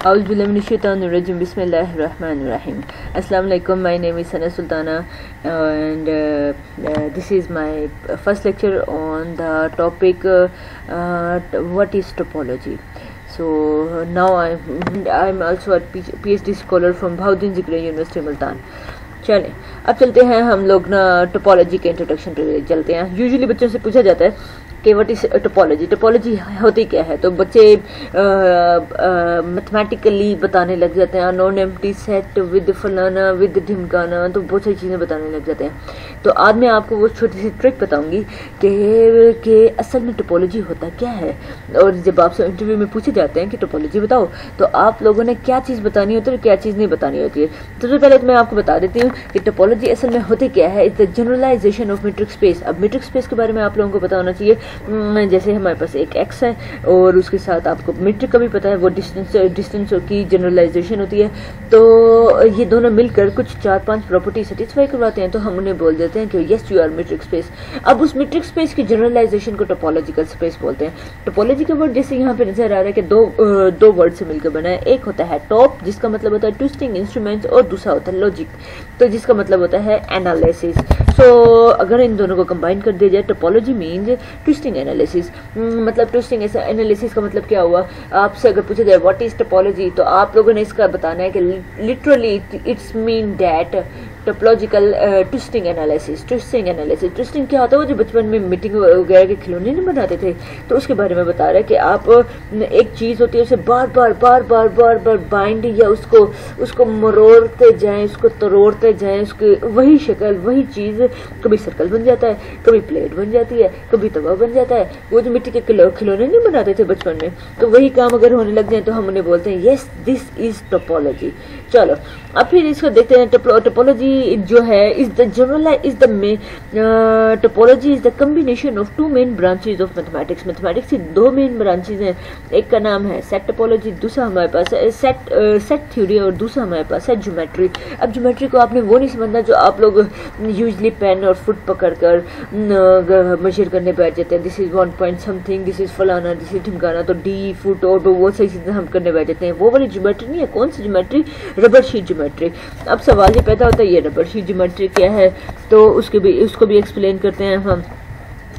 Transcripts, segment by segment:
अस्सलाम वालेकुम my name is Sana Sultana and this is my first lecture on the topic what is topology so now I am also a PhD scholar from Bahauddin Zakariya University Multan चलें, अब चलते हैं हम लोग ना topology के introduction पर चलते हैं। यूजली बच्चों से पूछा जाता है कि वट इज़ टोपोलॉजी टोपोलॉजी होती क्या है? तो बच्चे मैथमेटिकली बताने लग जाते हैं। नॉन एम्प्टी सेट विद फलाना विद ढिमकाना तो बहुत सारी चीज़ें बताने लग जाते हैं। तो आज मैं आपको वो छोटी सी ट्रिक बताऊँगी कि कि असल में टोपोलॉजी होता क्या है? और जब आपसे इंटरव्यू में पूछे जाते हैं कि टोपोलॉजी बताओ तो आप लोगों ने क्या चीज़ बतानी होती है और क्या चीज़ नहीं बतानी होती है। सबसे पहले तो मैं आपको बता देती हूँ कि टोपोलॉजी असल में होती क्या है। Is the generalization of metric space अब मेट्रिक स्पेस के बारे में आप लोगों को पता होना चाहिए जैसे हमारे पास एक एक्स है और उसके साथ आपको मीट्रिक का भी पता है, वो डिस्टेंस डिस्टेंस की जनरलाइजेशन होती है। तो ये दोनों मिलकर कुछ चार पाँच प्रॉपर्टी सेटिस्फाई करवाते हैं तो हम उन्हें बोल देते हैं कि yes you are metric space अब उस मीट्रिक स्पेस की जनरलाइजेशन को टोपोलॉजिकल स्पेस बोलते हैं। टोपोलॉजी का वर्ड जैसे यहाँ पे नज़र आ रहा है कि दो दो वर्ड से मिलकर बना है। एक होता है टॉप जिसका मतलब होता है ट्विस्टिंग इंस्ट्रूमेंट और दूसरा होता है लॉजिक तो जिसका मतलब होता है एनालिसिस सो अगर इन दोनों को कंबाइन कर दिया जाए टोपोलॉजी मीन्स ट्विस्टिंग एनालिसिस मतलब ट्विस्टिंग एनालिसिस का मतलब क्या हुआ? आपसे अगर पूछा जाए व्हाट इज़ टोपोलॉजी तो आप लोगों ने इसका बताना है कि literally it's mean that topological twisting analysis twisting analysis. Twisting क्या होता है? वो जो बचपन में मीटिंग वगैरह के खिलौने नहीं बनाते थे तो उसके बारे में बता रहा है कि आप एक चीज़ होती है, उसे बार बार बार बार बार बार बाइंड या उसको उसको मरोड़ते जाएँ, उसको तरोड़ते जाएँ, उसकी, वही शक्ल, वही चीज़ कभी सर्कल बन जाता है, कभी प्लेट बन जाती है, कभी तवा बन जाता है। वो जो मिट्टी के खिलौने नहीं बनाते थे बचपन में तो वही काम अगर होने लग जाए तो हम उन्हें बोलते हैं येस दिस इज़ टोपोलॉजी चलो, अब फिर इसको देखते हैं टोपोलॉजी जो है is the general is the topology is the combination of two main branches of mathematics mathematics की दो मेन ब्रांचेज हैं. एक का नाम है सेट टोपोलॉजी दूसरा हमारे पास है सेट सेट थ्योरी और दूसरा हमारे पास है ज्योमेट्री अब ज्योमेट्री को आपने वो नहीं समझना जो आप लोग यूजली पेन और फुट पकड़ कर मशर करने बैठ जाते हैं. This is one point something this is फलाना दिस इज़ ढिमकाना तो डी फुट और वो सही चीज़ें हम करने बैठ जाते हैं. वो वाली ज्योमेट्री नहीं है. कौन सी ज्योमेट्री रबर शीट ज्योमेट्री अब सवाल ये पैदा होता है, ये रबर शीट ज्योमेट्री क्या है? तो उसके भी उसको भी एक्सप्लेन करते हैं हम।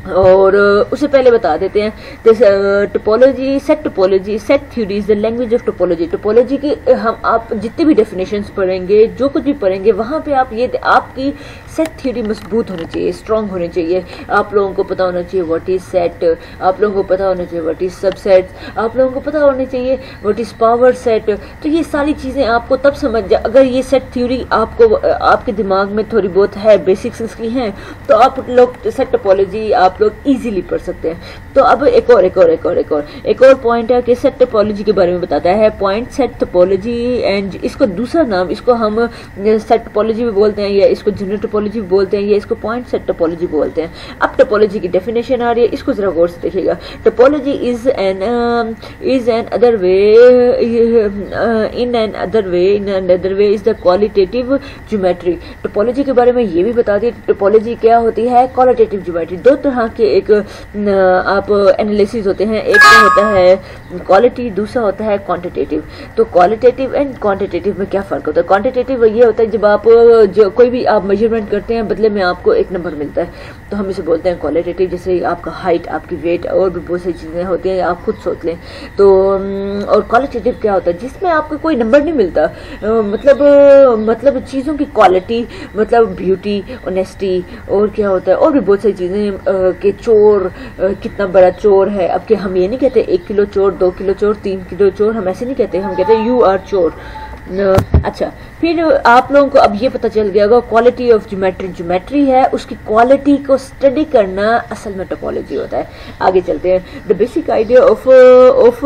और उसे पहले बता देते हैं। Topology set topology set theory is the language of topology topology की हम, आप जितने भी डेफिनेशंस पढ़ेंगे, जो कुछ भी पढ़ेंगे, वहाँ पे आप ये, आपकी सेट थ्योरी मज़बूत होनी चाहिए स्ट्रांग होनी चाहिए। आप लोगों को पता होना चाहिए व्हाट इज़ सेट आप लोगों को पता होना चाहिए व्हाट इज़ सबसेट आप लोगों को पता होना चाहिए व्हाट इज़ पावर सेट तो ये सारी चीज़ें आपको तब समझ जाए अगर ये सेट थ्योरी आपको आपके दिमाग में थोड़ी बहुत है बेसिक्स की हैं तो आप लोग सेट टोपोलॉजी आप आप लोग इजीली पढ़ सकते हैं। तो अब एक और एक और एक और एक और। एक और पॉइंट है कि सेट टोपोलॉजी के बारे में बताता है। पॉइंट सेट टोपोलॉजी एंड इसको दूसरा नाम, इसको हम सेट टोपोलॉजी भी बोलते हैं या इसको जनरल टोपोलॉजी भी बोलते हैं या इसको पॉइंट सेट टोपोलॉजी बोलते हैं। अब टोपोलॉजी की डेफिनेशन आ रही है, इसको जरा गौर से देखिएगा। Topology is an is another way in another way in another way is the qualitative geometry topology के बारे में ये भी बता दिए टोपोलॉजी क्या होती है? क्वालिटेटिव ज्योमेट्री दो तरह के एक आप एनालिसिस होते हैं, एक तो होता है क्वालिटी दूसरा होता है क्वांटिटेटिव तो क्वालिटेटिव एंड क्वांटिटेटिव में क्या फ़र्क होता है? क्वांटिटेटिव ये होता है जब आप, जो, कोई भी आप मेज़रमेंट करते हैं, बदले में आपको एक नंबर मिलता है। तो हम इसे बोलते हैं क्वालिटेटिव जैसे आपका हाइट आपकी वेट और भी बहुत सारी चीज़ें होती हैं, आप खुद सोच लें। तो और क्वालिटेटिव क्या होता है? जिसमें आपको कोई नंबर नहीं मिलता। मतलब मतलब चीज़ों की क्वालिटी मतलब ब्यूटी ऑनेस्टी और क्या होता है? और भी बहुत सारी चीज़ें कि चोर कितना बड़ा चोर है। अब कि हम ये नहीं कहते एक किलो चोर, दो किलो चोर, तीन किलो चोर, हम ऐसे नहीं कहते। हम कहते यू आर चोर. अच्छा फिर आप लोगों को अब ये पता चल गया होगा क्वालिटी ऑफ़ ज्योमेट्री ज्योमेट्री है, उसकी क्वालिटी को स्टडी करना असल में टोपोलॉजी होता है। आगे चलते हैं। The basic idea of of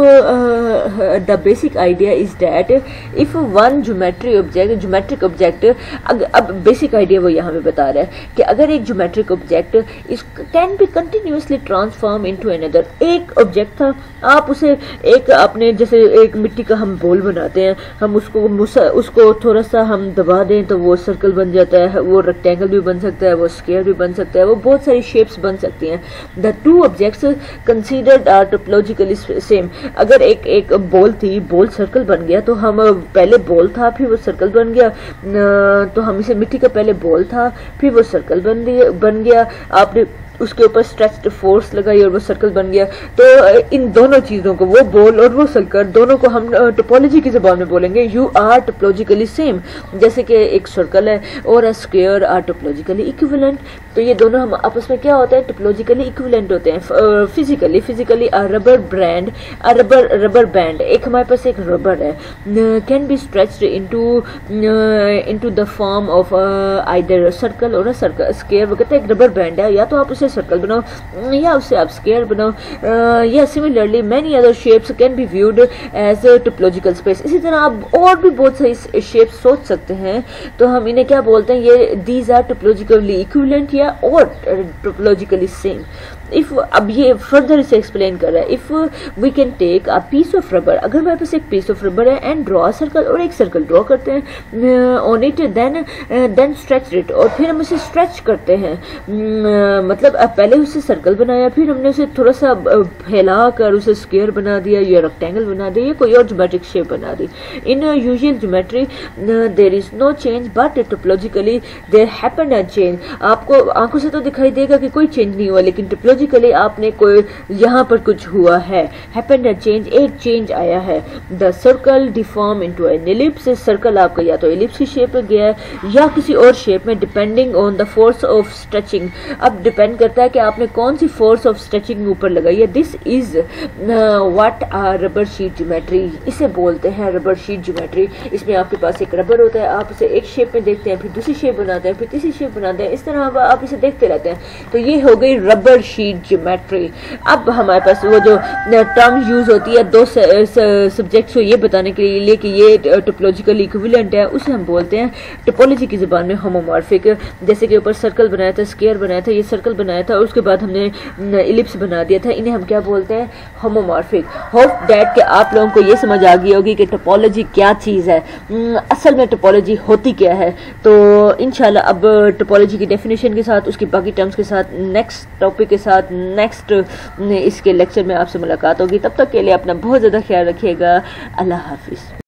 the basic idea is that if one geometry object geometric object अब बेसिक आइडिया वो यहाँ पे बता रहा है कि अगर एक geometric object is can be continuously transform into another एक ऑब्जेक्ट था, आप उसे एक अपने, जैसे एक मिट्टी का हम बोल बनाते हैं, हम उसको उसको थोड़ा सा हम दबा दें तो वो सर्कल बन जाता है, वो रेक्टेंगल भी बन सकता है, वो स्केयर भी बन सकता है, वो बहुत सारी शेप्स बन सकती हैं। The two objects considered are topologically same अगर एक एक बॉल थी बॉल सर्कल बन गया तो हम पहले बॉल था, फिर वो सर्कल बन गया तो हम इसे मिट्टी का पहले बॉल था, फिर वो सर्कल बन बन गया। आपने उसके ऊपर स्ट्रेच फोर्स लगाई और वो सर्कल बन गया। तो इन दोनों चीज़ों को वो बॉल और वो सर्कल दोनों को हम टोपोलॉजी की जबान में बोलेंगे। यू आर टोपोलॉजिकली सेम जैसे कि एक सर्कल है और a square are topologically equivalent तो ये दोनों हम आपस में क्या होता है? टोपोलॉजिकली इक्विवेलेंट होते हैं physically physically a rubber brand a rubber rubber band एक हमारे पास एक रबर है। Can be stretched into into the form of either circle और सर्कल कहते हैं एक रबर बैंड है। या तो आप उसे से सर्कल बनाओ, या उससे आप स्केयर बनाओ या similarly many other shapes can be viewed as topological space इसी तरह आप और भी बहुत सारी शेप सोच सकते हैं तो हम इन्हें क्या बोलते हैं? ये दीज आर टोपोलॉजिकली इक्विलेंट या और टोपोलॉजिकली सेम इफ़ अब ये फर्दर इसे एक्सप्लेन कर रहा है if we can take a piece of rubber अगर हमारे पास एक पीस ऑफ़ रबर है एंड ड्रॉ सर्कल और एक सर्कल ड्रॉ करते हैं on it then then stretch it और फिर हम उसे स्ट्रेच करते हैं मतलब पहले उसे सर्कल बनाया, फिर हमने उसे थोड़ा सा फैला कर उसे स्क्वेयर बना दिया, या रेक्टेंगल बना दिया, या कोई और जोमेट्रिक शेप बना दी। In usual geometry there is no change but topologically there happen a change आपको आँखों से तो दिखाई देगा कि कोई चेंज नहीं हुआ, लेकिन टोपोलॉजिकली आपने कोई यहाँ पर कुछ हुआ है। हैपन अ चेंज एक चेंज आया है। The circle deform into an ellipse circle आपका या तो एलिप्स की शेप में गया है, या किसी और शेप में depending on the force of stretching अब डिपेंड करता है कि आपने कौन सी फोर्स ऑफ़ स्ट्रेचिंग ऊपर लगाई है। This is what are rubber sheet geometry इसे बोलते हैं रबर शीट ज्योमेट्री इसमें आपके पास एक रबर होता है, आप उसे एक शेप में देखते हैं, फिर दूसरी शेप बनाते हैं, फिर तीसरी शेप बनाते हैं। इस तरह आप इसे देखते रहते हैं। तो ये हो गई रबर शीट ज्योमेट्री अब हमारे पास वो जो टर्म यूज़ होती है, दो सब्जेक्ट्स को ये बताने के लिए कि ये टोपोलॉजिकल इक्विवेलेंट है, उसे हम बोलते हैं टोपोलॉजी की जबान में होमोमॉर्फिक जैसे कि ऊपर सर्कल बनाया था स्केयर बनाया था, ये सर्कल बनाया था, उसके बाद हमने इलिप्स बना दिया था, इन्हें हम क्या बोलते हैं? होमोमॉर्फिक होप डैट कि आप लोगों को ये समझ आ गई होगी कि टोपोलॉजी क्या चीज़ है। असल में टोपोलॉजी होती क्या है। तो इनशाला अब टोपोलॉजी की डेफिनेशन के साथ, उसकी बाकी टर्म्स के साथ नेक्स्ट टॉपिक के साथ नेक्स्ट इसके लेक्चर में आपसे मुलाकात होगी। तब तक के लिए अपना बहुत ज़्यादा ख्याल रखिएगा। अल्लाह हाफिज़।